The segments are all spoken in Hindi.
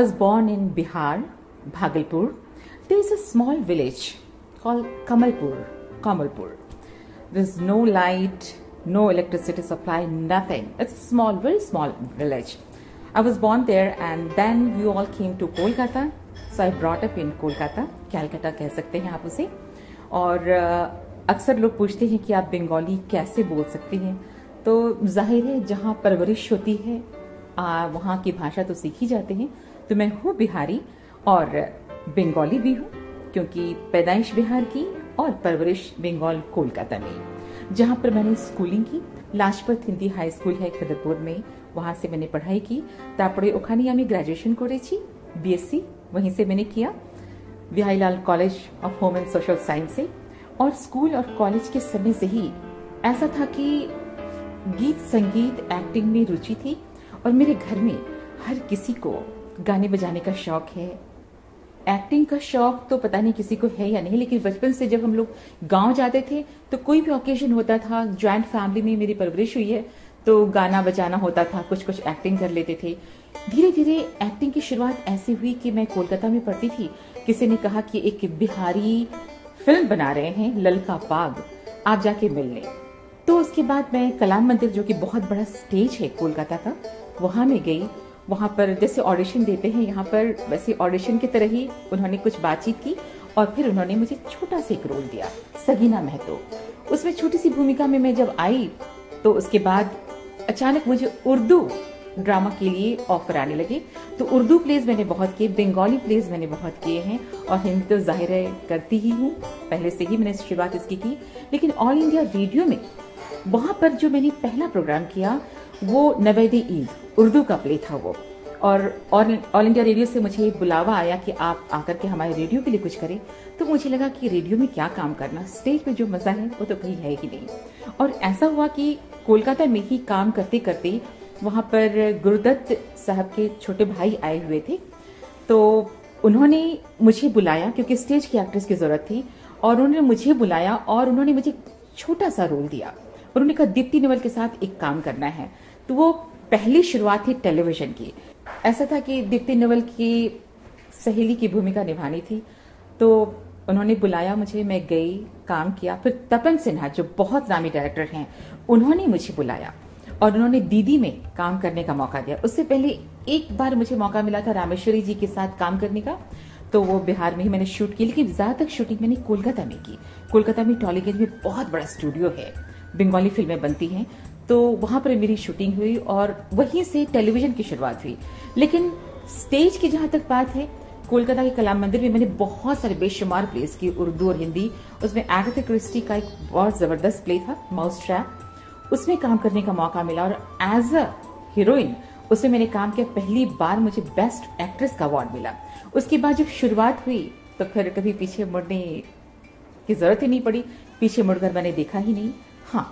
was born in Bihar, Bhagalpur. There is a small village called Kamalpur. Kamalpur. There's no light, no electricity supply, nothing. It's a small, very small village. I was born there and then we all came to Kolkata. So I brought up in Kolkata. Calcutta कह सकते हैं आप उसे और अक्सर लोग पूछते हैं कि आप बंगाली कैसे बोल सकते हैं तो ज़ाहिर है जहाँ परवरिश होती है वहाँ की भाषा तो सीखी जाते हैं तो मैं हूँ बिहारी और बंगाली भी हूँ, क्योंकि पैदाइश बिहार की और परवरिश बंगाल, कोलकाता में। जहाँ पर मैंने स्कूलिंग की, लाजपत हिंदी हाई स्कूल है खदरपुर में, वहाँ से मैंने पढ़ाई की। तापड़े ओखानिया में ग्रेजुएशन करेছি बीएससी वहीं से मैंने किया। Biharilal college of home and social science से। और स्कूल और कॉलेज के समय से ही ऐसा था कि गीत संगीत एक्टिंग में रुचि थी और मेरे घर में हर किसी को गाने बजाने का शौक है। एक्टिंग का शौक तो पता नहीं किसी को है या नहीं, लेकिन बचपन से जब हम लोग गाँव जाते थे तो कोई भी ओकेजन होता था ज्वाइंट फैमिली में मेरी परवरिश हुई है तो गाना बजाना होता था कुछ कुछ एक्टिंग कर लेते थे। धीरे धीरे एक्टिंग की शुरुआत ऐसी हुई कि मैं कोलकाता में पढ़ती थी। किसी ने कहा कि एक बिहारी फ़िल्म बना रहे हैं ललका पाग आप जाके मिल लें तो उसके बाद मैं कलाम मंदिर, जो कि बहुत बड़ा स्टेज है कोलकाता का, वहाँ में गई। वहाँ पर जैसे ऑडिशन देते हैं, यहाँ पर वैसे ऑडिशन की तरह ही उन्होंने कुछ बातचीत की और फिर उन्होंने मुझे छोटा सा एक रोल दिया, सगीना महतो। उसमें छोटी सी भूमिका में मैं जब आई तो उसके बाद अचानक मुझे उर्दू ड्रामा के लिए ऑफ़र आने लगे। तो उर्दू प्लेज मैंने बहुत किए, बंगाली प्लेज मैंने बहुत किए हैं और हिंदी तो ज़ाहिर है करती ही हूँ, पहले से ही मैंने शुरुआत इसकी की। लेकिन ऑल इंडिया रेडियो में वहाँ पर जो मैंने पहला प्रोग्राम किया वो नवेदी ईद, उर्दू का प्ले था वो। और ऑल इंडिया रेडियो से मुझे बुलावा आया कि आप आकर के हमारे रेडियो के लिए कुछ करें। तो मुझे लगा कि रेडियो में क्या काम करना, स्टेज पे जो मज़ा है, वो तो कहीं है ही नहीं। और ऐसा हुआ कि कोलकाता में ही काम करते करते वहाँ पर गुरुदत्त साहब के छोटे भाई आए हुए थे। तो उन्होंने मुझे बुलाया, क्योंकि स्टेज की एक्ट्रेस की ज़रूरत थी, और उन्होंने मुझे बुलाया और उन्होंने मुझे छोटा सा रोल दिया। उन्होंने कहा, दीप्ति नवल के साथ एक काम करना है। तो वो पहली शुरुआत थी टेलीविज़न की। ऐसा था कि दीप्ति नवल की सहेली की भूमिका निभानी थी। तो उन्होंने बुलाया मुझे, मैं गई, काम किया। फिर तपन सिन्हा, जो बहुत नामी डायरेक्टर हैं, उन्होंने मुझे बुलाया और उन्होंने दीदी में काम करने का मौका दिया। उससे पहले एक बार मुझे मौका मिला था रामेश्वरी जी के साथ काम करने का तो वो बिहार में ही मैंने शूट की। लेकिन ज़्यादातर शूटिंग मैंने कोलकाता में की। कोलकाता में टॉलीगंज में बहुत बड़ा स्टूडियो है। बंगाली फ़िल्में बनती हैं तो वहाँ पर मेरी शूटिंग हुई और वहीं से टेलीविज़न की शुरुआत हुई। लेकिन स्टेज की जहाँ तक बात है, कोलकाता के कला मंदिर में मैंने बहुत सारे बेशुमार प्लेस की, उर्दू और हिंदी। उसमें एगथा क्रिस्टी का एक बहुत ज़बरदस्त प्ले था माउस ट्रैप उसमें काम करने का मौका मिला और एज अ हीरोइन उसमें मैंने काम किया, पहली बार मुझे बेस्ट एक्ट्रेस का अवार्ड मिला। उसके बाद जब शुरुआत हुई तो फिर कभी पीछे मुड़ने की ज़रूरत ही नहीं पड़ी। पीछे मुड़कर मैंने देखा ही नहीं। हाँ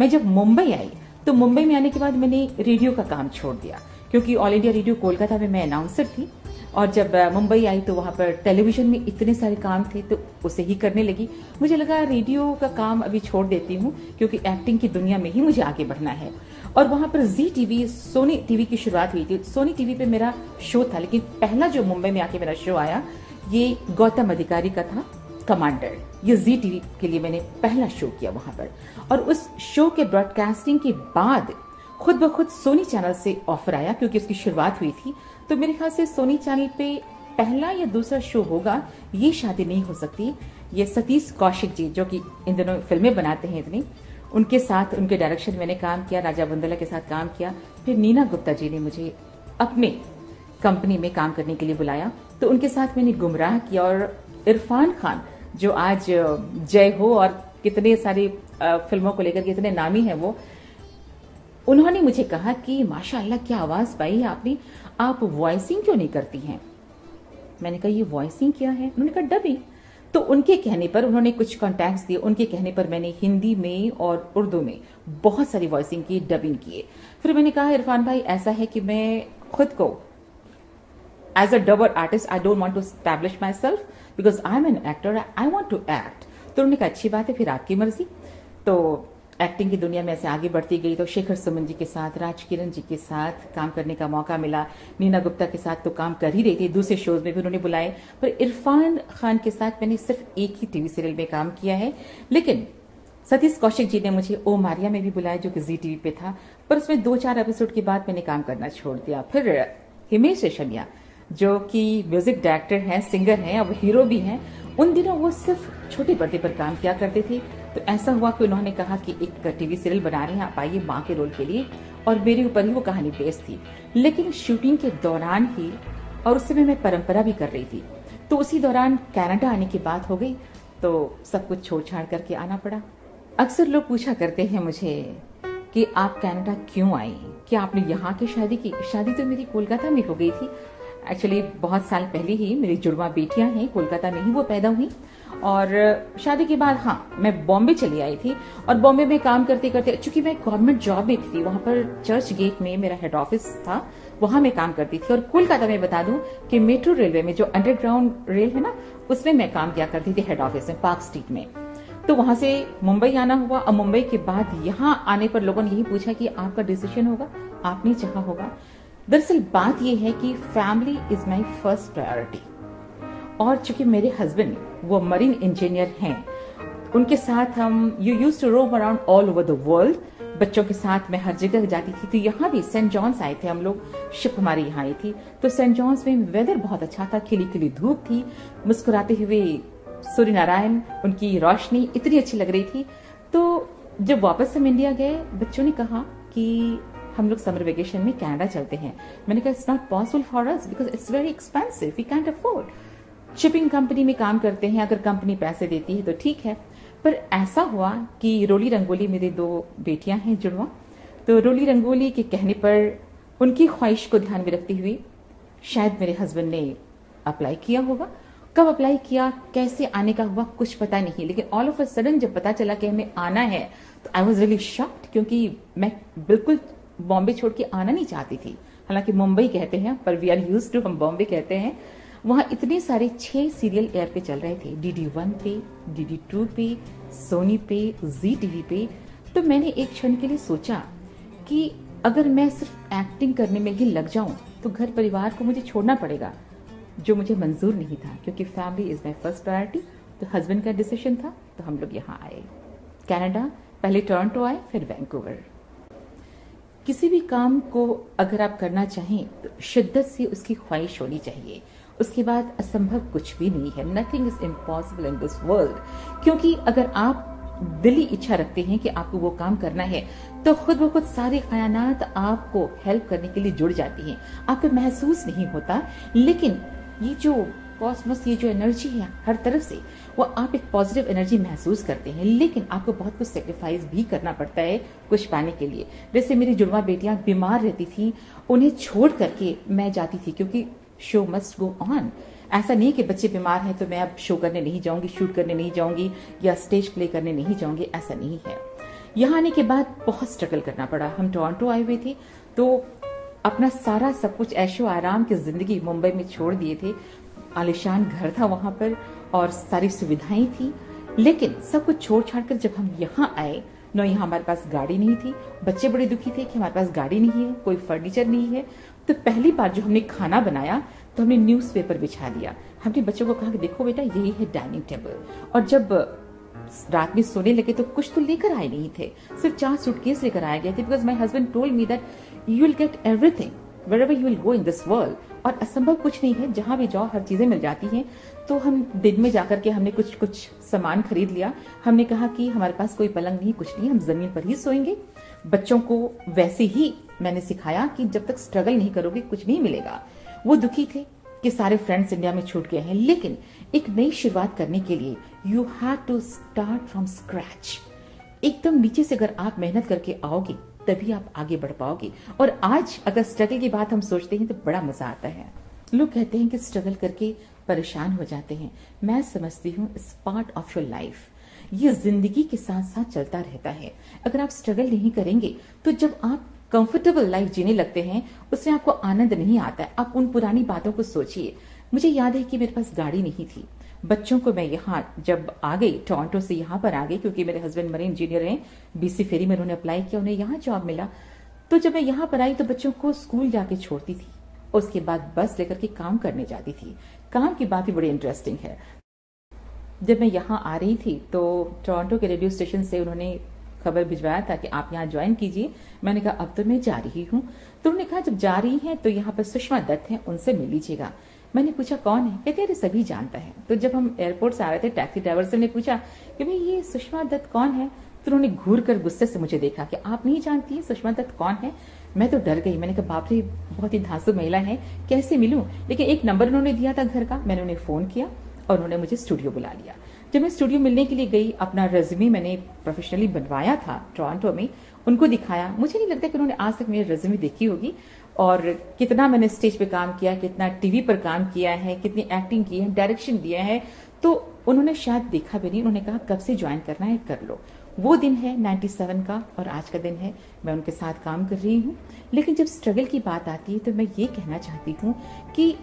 मैं जब मुंबई आई तो मुंबई में आने के बाद मैंने रेडियो का काम छोड़ दिया, क्योंकि ऑल इंडिया रेडियो कोलकाता में मैं अनाउंसर थी, और जब मुंबई आई तो वहाँ पर टेलीविज़न में इतने सारे काम थे तो उसे ही करने लगी। मुझे लगा रेडियो का काम अभी छोड़ देती हूँ, क्योंकि एक्टिंग की दुनिया में ही मुझे आगे बढ़ना है। और वहाँ पर जी टीवी सोनी टीवी की शुरुआत हुई थी। सोनी टीवी पे मेरा शो था, लेकिन पहला जो मुंबई में आके मेरा शो आया, ये गौतम अधिकारी का था। कमांडर ये जी टीवी के लिए मैंने पहला शो किया वहाँ पर। और उस शो के ब्रॉडकास्टिंग के बाद खुद ब खुद सोनी चैनल से ऑफ़र आया क्योंकि उसकी शुरुआत हुई थी। तो मेरे ख्याल से सोनी चैनल पे पहला या दूसरा शो होगा, ये शादी नहीं हो सकती। ये सतीश कौशिक जी, जो कि इन दोनों फ़िल्में बनाते हैं इतनी, उनके साथ, उनके डायरेक्शन मैंने काम किया, राजा बंदला के साथ काम किया। फिर नीना गुप्ता जी ने मुझे अपने कंपनी में काम करने के लिए बुलाया। तो उनके साथ मैंने गुमराह किया और इरफान खान जो आज जय हो और कितने सारी फ़िल्मों को लेकर कितने नामी हैं वो, उन्होंने मुझे कहा कि माशाल्लाह क्या आवाज़ पाई है आपने। आप वॉइसिंग क्यों नहीं करती हैं? मैंने कहा, ये वॉइसिंग क्या है? उन्होंने कहा डबिंग तो उनके कहने पर उन्होंने कुछ कॉन्टैक्ट्स दिए। उनके कहने पर मैंने हिंदी में और उर्दू में बहुत सारी वॉइसिंग की डबिंग किए फिर मैंने कहा, इरफान भाई, ऐसा है कि मैं खुद को as a dubber artist I don't want to establish myself because I am an actor I want to act तो उन्होंने कहा, अच्छी बात है, फिर आपकी मर्ज़ी. तो एक्टिंग की दुनिया में ऐसे आगे बढ़ती गई तो शेखर सुमन जी के साथ राज किरण जी के साथ काम करने का मौका मिला। नीना गुप्ता के साथ तो काम कर ही रही थी, दूसरे शोज़ में भी उन्होंने बुलाए। पर इरफान खान के साथ मैंने सिर्फ़ एक ही टीवी सीरियल में काम किया है। लेकिन सतीश कौशिक जी ने मुझे ओ मारिया में भी बुलाया, जो कि जी टीवी पे था। पर उसमें दो चार एपिसोड के बाद मैंने काम करना छोड़ दिया। फिर हिमेश रेशमिया जो कि म्यूज़िक डायरेक्टर हैं सिंगर हैं, अब हीरो भी हैं, उन दिनों वो सिर्फ़ छोटे पर्दे पर काम किया करते थे। तो ऐसा हुआ कि उन्होंने कहा कि एक टीवी सीरियल बना रहे हैं, आप आइए माँ के रोल के लिए, और मेरे ऊपर ही वो कहानी बेस थी। लेकिन शूटिंग के दौरान ही, और उस समय मैं परंपरा भी कर रही थी। तो उसी दौरान कनाडा आने की बात हो गई तो सब कुछ छोड़ छाड़ करके आना पड़ा। अक्सर लोग पूछा करते हैं मुझे कि आप कनाडा क्यों आई क्या आपने यहाँ की शादी की? शादी तो मेरी कोलकाता में हो गई थी। एक्चुअली बहुत साल पहले ही मेरी जुड़वा बेटियाँ हैं, कोलकाता में ही वो पैदा हुई। और, शादी के बाद हाँ मैं बॉम्बे चली आई थी। और बॉम्बे में काम करते करते, चूँकि मैं गवर्नमेंट जॉब में थी, वहाँ पर चर्च गेट में मेरा हेड ऑफ़िस था, वहाँ मैं काम करती थी। और कोलकाता में बता दूँ कि मेट्रो रेलवे में जो अंडरग्राउंड रेल है ना, उसमें मैं काम किया करती थी हेड ऑफ़िस में पार्क स्ट्रीट में। तो वहाँ से मुंबई आना हुआ। और मुंबई के बाद यहाँ आने पर लोगों ने यही पूछा कि आपका डिसीज़न होगा, आपने चाहा होगा। दरअसल बात यह है कि family is my first priority और चूँकि मेरे हस्बैंड वो मरीन इंजीनियर हैं, उनके साथ हम you use to roam around all over the world बच्चों के साथ मैं हर जगह जाती थी तो यहाँ भी सेंट जॉन्स आए थे हम लोग। शिप हमारे यहाँ आई थी। तो सेंट जॉन्स में वेदर बहुत अच्छा था, खिली खिली धूप थी, मुस्कुराते हुए सूर्य नारायण उनकी रोशनी इतनी अच्छी लग रही थी। तो जब वापस हम इंडिया गए, बच्चों ने कहा कि हम लोग समर वेकेशन में कैनेडा चलते हैं। मैंने कहा it's not possible for us because it's very expensive we can't afford shipping company में काम करते हैं, अगर कंपनी पैसे देती है तो ठीक है। पर ऐसा हुआ कि रोली रंगोली मेरे दो बेटियाँ हैं, जुड़वा। तो रोली रंगोली के कहने पर उनकी ख्वाहिश को ध्यान में रखते हुए शायद मेरे हस्बैंड ने अप्लाई किया होगा। कब अप्लाई किया, कैसे आने का हुआ, कुछ पता नहीं। लेकिन ऑल ऑफ़ अ सडन जब पता चला कि हमें आना है तो आई वॉज़ रियली शॉक्ड क्योंकि मैं बिल्कुल बॉम्बे छोड़ के आना नहीं चाहती थी। हालाँकि मुंबई कहते हैं, पर वी आर यूज़ टू हम बॉम्बे कहते हैं। वहाँ इतने सारे छह सीरियल एयर पे चल रहे थे। डी डी वन पे डी डी टू पे सोनी पे जी टीवी पे। तो मैंने एक क्षण के लिए सोचा कि अगर मैं सिर्फ़ एक्टिंग करने में ही लग जाऊँ तो घर परिवार को मुझे छोड़ना पड़ेगा, जो मुझे मंजूर नहीं था, क्योंकि family is my first priority तो हस्बैंड का डिसीज़न था तो हम लोग यहाँ आए। कनाडा पहले टोरंटो आए, फिर वैंकूवर किसी भी काम को अगर आप करना चाहें तो शिद्दत से उसकी ख्वाहिश होनी चाहिए। उसके बाद असंभव कुछ भी नहीं है। Nothing is impossible in this world क्योंकि अगर आप दिली इच्छा रखते हैं कि आपको वो काम करना है तो खुद ब खुद सारे खयानात आपको हेल्प करने के लिए जुड़ जाती हैं। आपको महसूस नहीं होता, लेकिन ये जो कॉस्मोस, ये जो एनर्जी है, हर तरफ़ से, वो आप एक पॉजिटिव एनर्जी महसूस करते हैं, लेकिन आपको बहुत कुछ सेक्रीफाइस भी करना पड़ता है कुछ पाने के लिए। जैसे मेरी जुड़वा बेटियाँ बीमार रहती थी, उन्हें छोड़ करके मैं जाती थी, क्योंकि शो मस्ट गो ऑन ऐसा नहीं कि बच्चे बीमार हैं तो मैं अब शो करने नहीं जाऊँगी शूट करने नहीं जाऊँगी, या स्टेज प्ले करने नहीं जाऊँगी, ऐसा नहीं है। यहाँ आने के बाद बहुत स्ट्रगल करना पड़ा। हम टोरंटो आए हुए थे तो अपना सारा सब कुछ ऐशो आराम की ज़िंदगी मुंबई में छोड़ दिए थे। आलिशान घर था वहाँ पर और सारी सुविधाएँ थी। लेकिन सब कुछ छोड़ छाड़ कर जब हम यहाँ आए, न यहाँ हमारे पास गाड़ी नहीं थी। बच्चे बड़े दुखी थे कि हमारे पास गाड़ी नहीं है, कोई फर्नीचर नहीं है। तो पहली बार जो हमने खाना बनाया तो हमने न्यूज़ पेपर बिछा दिया। हमने बच्चों को कहा कि देखो बेटा, यही है डाइनिंग टेबल और जब रात में सोने लगे तो कुछ तो लेकर आए नहीं थे। सिर्फ़ चार सूटकेस लेकर आए गए थे because my husband told me that you will get everything wherever you will go in this world और असंभव कुछ नहीं है। जहाँ भी जाओ, हर चीज़ें मिल जाती हैं। तो हम दिन में जाकर के हमने कुछ कुछ सामान खरीद लिया। हमने कहा कि हमारे पास कोई पलंग नहीं, कुछ नहीं, हम ज़मीन पर ही सोएँगे। बच्चों को वैसे ही मैंने सिखाया कि जब तक स्ट्रगल नहीं करोगे, कुछ नहीं मिलेगा। वो दुखी थे कि सारे फ्रेंड्स इंडिया में छूट गए हैं। लेकिन एक नई शुरुआत करने के लिए you have to start from scratch एकदम नीचे से अगर आप मेहनत करके आओगे तभी आप आगे बढ़ पाओगे। और आज अगर स्ट्रगल की बात हम सोचते हैं तो बड़ा मज़ा आता है। लोग कहते हैं कि स्ट्रगल करके परेशान हो जाते हैं। मैं समझती हूँ इस पार्ट ऑफ़ योर लाइफ ये ज़िंदगी के साथ साथ चलता रहता है। अगर आप स्ट्रगल नहीं करेंगे तो जब आप कंफर्टेबल लाइफ जीने लगते हैं, उसमें आपको आनंद नहीं आता। है आप उन पुरानी बातों को सोचिए। मुझे याद है कि मेरे पास गाड़ी नहीं थी। बच्चों को मैं यहाँ जब आ गई टोरंटो से यहाँ पर आ गई क्योंकि मेरे हस्बैंड मरीन इंजीनियर हैं बीसी फेरी में उन्होंने अप्लाई किया, उन्हें यहाँ जॉब मिला। तो जब मैं यहाँ पर आई तो बच्चों को स्कूल जाके छोड़ती थी। उसके बाद बस लेकर के काम करने जाती थी। काम की बात भी बड़ी इंटरेस्टिंग है। जब मैं यहाँ आ रही थी तो टोरंटो के रेडियो स्टेशन से उन्होंने खबर भिजवाया था कि आप यहाँ ज्वाइन कीजिए। मैंने कहा, अब तो मैं जा रही हूँ। तो उन्होंने कहा, जब जा रही हैं तो यहाँ पर सुषमा दत्त हैं, उनसे मिल लीजिएगा। मैंने पूछा, कौन है? कहते अरे, सभी जानता है। तो जब हम एयरपोर्ट से आ रहे थे टैक्सी ड्राइवर से ने पूछा कि, भाई, ये सुषमा दत्त कौन है? तो उन्होंने घूर कर गुस्से से मुझे देखा कि, आप नहीं जानती है सुषमा दत्त कौन है? मैं तो डर गई, मैंने कहा, बाप रे, बहुत ही धांसू महिला है, कैसे मिलूं? लेकिन एक नंबर उन्होंने दिया था घर का, मैंने उन्हें फ़ोन किया और उन्होंने मुझे स्टूडियो बुला लिया। जब मैं स्टूडियो मिलने के लिए गई, अपना रेज्यूमे मैंने प्रोफेशनली बनवाया था टोरंटो में, उनको दिखाया, मुझे नहीं लगता कि उन्होंने आज तक मेरी रेज्यूमे देखी होगी और कितना मैंने स्टेज पे काम किया, कितना टीवी पर काम किया है, कितनी एक्टिंग की है डायरेक्शन दिया है तो उन्होंने शायद देखा भी नहीं, उन्होंने कहा, कब से ज्वाइन करना है, कर लो। वो दिन है 97 का और आज का दिन है, मैं उनके साथ काम कर रही हूँ। लेकिन जब स्ट्रगल की बात आती है तो मैं ये कहना चाहती हूँ कि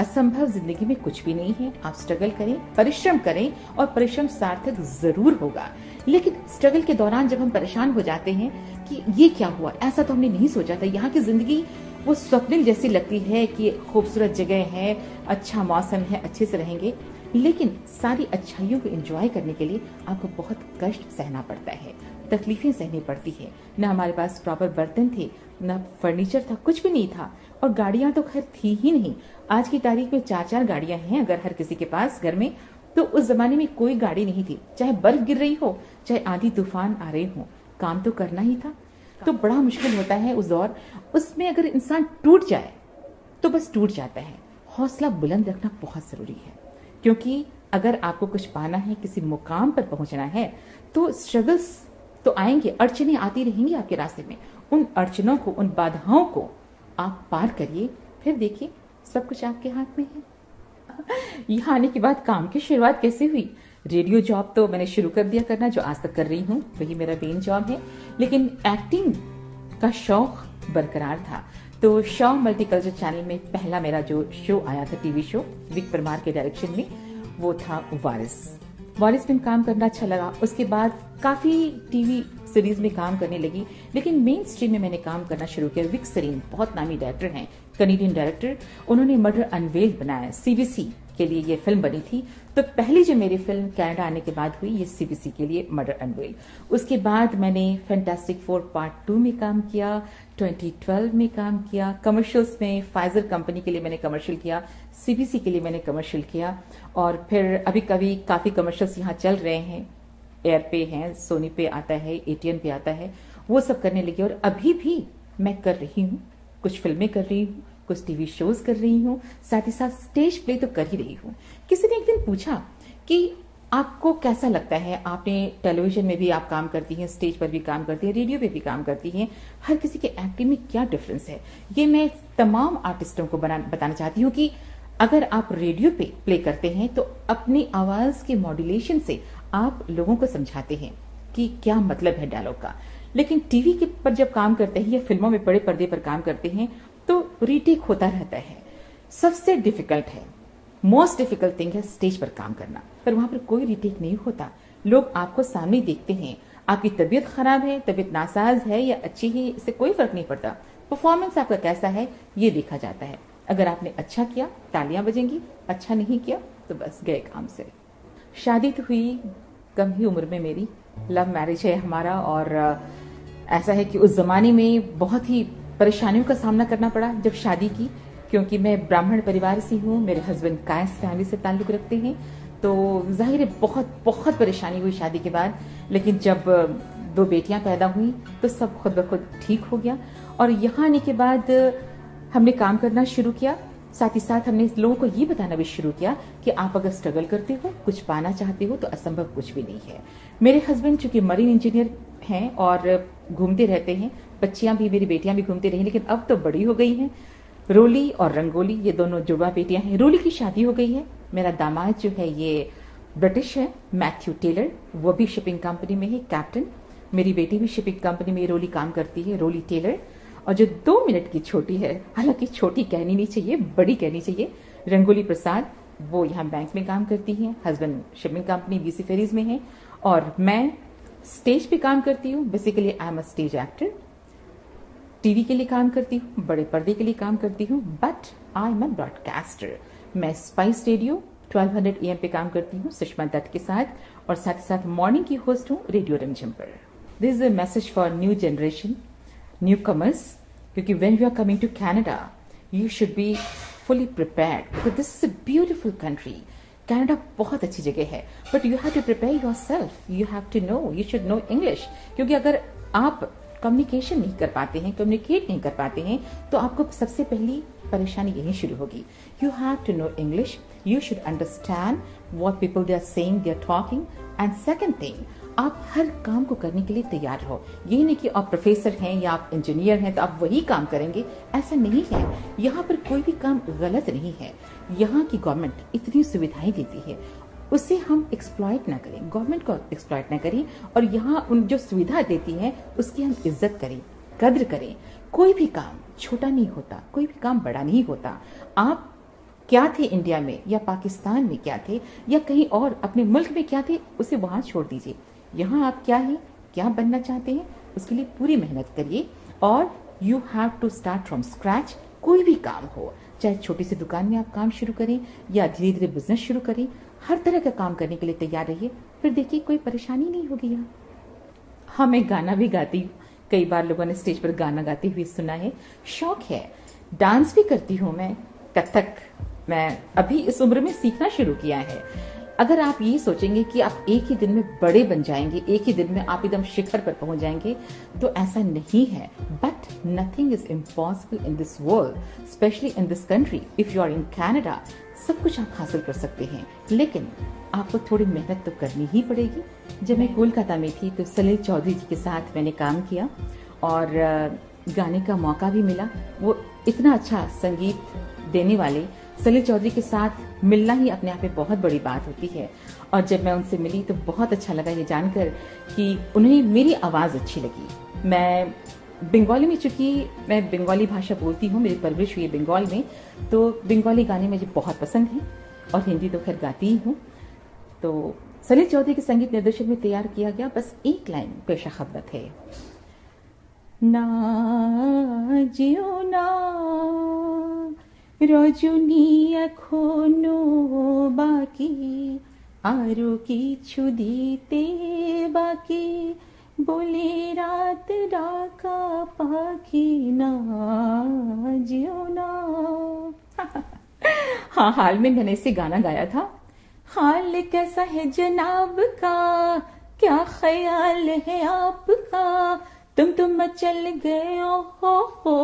असंभव ज़िंदगी में कुछ भी नहीं है। आप स्ट्रगल करें, परिश्रम करें और परिश्रम सार्थक ज़रूर होगा। लेकिन स्ट्रगल के दौरान जब हम परेशान हो जाते हैं कि ये क्या हुआ? ऐसा तो हमने नहीं सोचा था। यहाँ की ज़िंदगी वो स्वप्निल जैसी लगती है कि खूबसूरत जगह है अच्छा मौसम है, अच्छे से रहेंगे। लेकिन सारी अच्छाइयों को एंजॉय करने के लिए आपको बहुत कष्ट सहना पड़ता है। तकलीफें सहनी पड़ती है। न हमारे पास प्रॉपर बर्तन थे, न फर्नीचर था, कुछ भी नहीं था। और गाड़ियाँ तो खैर थी ही नहीं। आज की तारीख में चार चार गाड़ियाँ हैं अगर हर किसी के पास घर में तो उस जमाने में कोई गाड़ी नहीं थी। चाहे बर्फ़ गिर रही हो, चाहे आंधी तूफ़ान आ रहे हो, काम तो करना ही था। तो बड़ा मुश्किल होता है उस दौर, उसमें अगर इंसान टूट जाए तो बस टूट जाता है। हौसला बुलंद रखना बहुत ज़रूरी है। क्योंकि अगर आपको कुछ पाना है, किसी मुकाम पर पहुँचना है तो स्ट्रगल्स तो आएँगे, अड़चने आती रहेंगी आपके रास्ते में। उन अड़चनों को, उन बाधाओं को आप पार करिए, फिर देखिए, सब कुछ आपके हाथ में है। यहाँ आने के बाद काम की शुरुआत कैसे हुई? रेडियो जॉब तो मैंने शुरू कर दिया करना, जो आज तक कर रही हूँ, वही मेरा मेन जॉब है। लेकिन एक्टिंग का शौक बरकरार था। तो शॉ मल्टीकल्चर चैनल में पहला मेरा जो शो आया था टीवी शो विक परमार के डायरेक्शन में, वो था वारिस वारिस में काम करना अच्छा लगा। उसके बाद काफ़ी टीवी सीरीज़ में काम करने लगी। लेकिन मेन स्ट्रीम में मैंने काम करना शुरू किया। विक सरीन बहुत नामी डायरेक्टर हैं। कनेडियन डायरेक्टर उन्होंने मर्डर अनवेल बनाया। सीबीसी के लिए ये फ़िल्म बनी थी। तो पहली जो मेरी फ़िल्म कनाडा आने के बाद हुई, ये सीबीसी के लिए मर्डर अनवेल उसके बाद मैंने फैंटास्टिक फोर पार्ट टू में काम किया 2012 में काम किया कमर्शियल्स में फाइजर कंपनी के लिए मैंने कमर्शियल किया सीबीसी के लिए मैंने कमर्शियल किया, और फिर अभी कभी काफ़ी कमर्शियल्स यहाँ चल रहे हैं। एयर पे हैं सोनी पे आता है एटीएन पे आता है, वो सब करने लगी और अभी भी मैं कर रही हूँ, कुछ फ़िल्में कर रही हूँ कुछ टीवी शोज़ कर रही हूँ साथ ही साथ स्टेज प्ले तो कर ही रही हूँ। किसी ने एक दिन पूछा कि आपको कैसा लगता है? आपने टेलीविज़न में भी आप काम करती हैं स्टेज पर भी काम करती हैं रेडियो पे भी काम करती हैं। हर किसी के एक्टिंग में क्या डिफरेंस है? ये मैं तमाम आर्टिस्टों को बना, बताना चाहती हूँ कि अगर आप रेडियो पे प्ले करते हैं तो अपनी आवाज़ के मॉड्यूलेशन से आप लोगों को समझाते हैं कि क्या मतलब है डायलॉग का। लेकिन टीवी के पर जब काम करते हैं या फ़िल्मों में बड़े पर्दे पर काम करते हैं तो रीटेक होता रहता है। सबसे डिफ़िकल्ट है। मोस्ट डिफ़िकल्ट थिंग है स्टेज पर काम करना। पर वहाँ पर कोई रिटेक नहीं होता। लोग आपको सामने देखते हैं। आपकी तबीयत खराब है, तबीयत नासाज है या अच्छी है, इससे कोई फ़र्क नहीं पड़ता। परफॉर्मेंस आपका कैसा है, ये देखा जाता है। अगर आपने अच्छा किया, तालियाँ बजेंगी अच्छा नहीं किया तो बस गए काम से। शादी तो हुई कम ही उम्र में मेरी। लव मैरिज है हमारा और ऐसा है कि उस जमाने में बहुत ही परेशानियों का सामना करना पड़ा जब शादी की, क्योंकि मैं ब्राह्मण परिवार से हूँ, मेरे हस्बैंड कायस फैमिली से ताल्लुक रखते हैं। तो ज़ाहिर है बहुत बहुत परेशानी हुई शादी के बाद, लेकिन जब दो बेटियाँ पैदा हुई तो सब खुद ब खुद ठीक हो गया। और यहाँ आने के बाद हमने काम करना शुरू किया। साथ ही साथ हमने लोगों को ये बताना भी शुरू किया कि आप अगर स्ट्रगल करते हो, कुछ पाना चाहते हो तो असंभव कुछ भी नहीं है। मेरे हस्बैंड चूँकि मरीन इंजीनियर हैं और घूमते रहते हैं। बच्चियाँ भी, मेरी बेटियाँ भी घूमती रही, लेकिन अब तो बड़ी हो गई हैं। रोली और रंगोली, ये दोनों जुड़वा बेटियाँ हैं। रोली की शादी हो गई है। मेरा दामाद जो है, ये ब्रिटिश है, मैथ्यू टेलर। वो भी शिपिंग कंपनी में है, कैप्टन। मेरी बेटी भी शिपिंग कंपनी में रोली काम करती है, रोली टेलर। और जो दो मिनट की छोटी है, हालाँकि छोटी कहनी नहीं चाहिए, बड़ी कहनी चाहिए, रंगोली प्रसाद, वो यहाँ बैंक में काम करती हैं। Husband shipping company BC ferries में है। और मैं स्टेज पे काम करती हूँ basically I am a stage actor TV के लिए काम करती हूँ, बड़े पर्दे के लिए काम करती हूँ but I am a broadcaster मैं स्पाइस रेडियो 1200 एम पे काम करती हूँ, सुषमा दत्त के साथ, और साथ ही साथ मॉर्निंग की होस्ट हूँ रेडियो रंजम पर this is a message for new generation newcomers क्योंकि when you are coming to Canada you should be fully prepared because this is a beautiful country Canada बहुत अच्छी जगह है but you have to prepare yourself you have to know you should know English क्योंकि अगर आप कम्युनिकेशन नहीं कर पाते हैं कम्युनिकेट नहीं कर पाते हैं तो आपको सबसे पहली परेशानी यही शुरू होगी. You have to know English you should understand what people they are saying they are talking and second thing आप हर काम को करने के लिए तैयार हो। ये नहीं कि आप प्रोफेसर हैं या आप इंजीनियर हैं तो आप वही काम करेंगे। ऐसा नहीं है। यहाँ पर कोई भी काम गलत नहीं है। यहाँ की गवर्नमेंट इतनी सुविधाएँ देती है। उसे हम एक्सप्लॉयट ना करें। गवर्नमेंट को एक्सप्लॉयट ना करें और यहाँ उन जो सुविधा देती है, उसकी हम इज़्ज़त करें, कद्र करें। कोई भी काम छोटा नहीं होता, कोई भी काम बड़ा नहीं होता। आप क्या थे इंडिया में या पाकिस्तान में क्या थे या कहीं और अपने मुल्क में क्या थे, उसे वहाँ छोड़ दीजिए। यहाँ आप क्या हैं, क्या बनना चाहते हैं, उसके लिए पूरी मेहनत करिए। और you have to start from scratch कोई भी काम हो, चाहे छोटी सी दुकान में आप काम शुरू करें या धीरे धीरे बिज़नेस शुरू करें, हर तरह का काम करने के लिए तैयार रहिए। फिर देखिए, कोई परेशानी नहीं होगी यहाँ। हाँ मैं गाना भी गाती हूँ। कई बार लोगों ने स्टेज पर गाना गाते हुए सुना है। शौक है। डांस भी करती हूँ मैं। कथक। मैं अभी इस उम्र में सीखना शुरू किया है। अगर आप ये सोचेंगे कि आप एक ही दिन में बड़े बन जाएँगे, एक ही दिन में आप एकदम शिखर पर पहुँच जाएँगे तो ऐसा नहीं है। But nothing is impossible in this world specially in this country if you are in Canada सब कुछ आप हासिल कर सकते हैं। लेकिन आपको थोड़ी मेहनत तो करनी ही पड़ेगी। जब मैं कोलकाता में थी तो सलील चौधरी जी के साथ मैंने काम किया और गाने का मौका भी मिला। वो इतना अच्छा संगीत देने वाले सलील चौधरी के साथ मिलना ही अपने आप में बहुत बड़ी बात होती है। और जब मैं उनसे मिली तो बहुत अच्छा लगा ये जानकर कि उन्हें मेरी आवाज़ अच्छी लगी। मैं बंगाली में, चूँकि मैं बंगाली भाषा बोलती हूँ, मेरी परवरिश हुई है बंगाल में तो बंगाली गाने मुझे बहुत पसंद हैं और हिंदी तो खैर गाती ही हूँ। तो सलील चौधरी के संगीत निर्देशन में तैयार किया गया, बस एक लाइन, पेशा खबत है। ना जियो ना রজনী এখনো বাকি আরো কিছু দিতে বাকি বলে রাত ডাকা পাখি না जियो ना हाँ हाल में मैंने इसे गाना गाया था हाल कैसा है जनाब का क्या ख्याल है आपका तुम तुम मचल गए ओ हो हो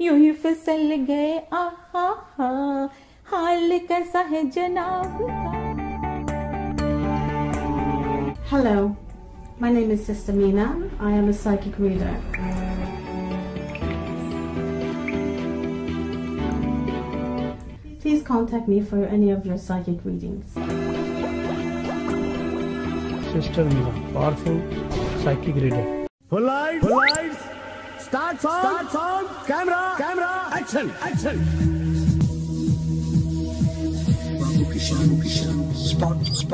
यूं ही फिसल गए आहा हा हाल कैसा है जनाब Hello, my name is Sister Mina. I am a psychic reader. Please contact me for any of your psychic readings. Sister Meena, powerful psychic reader. Full lights, for lights, Start on, Start on, camera, camera, action, action. Spot, spot.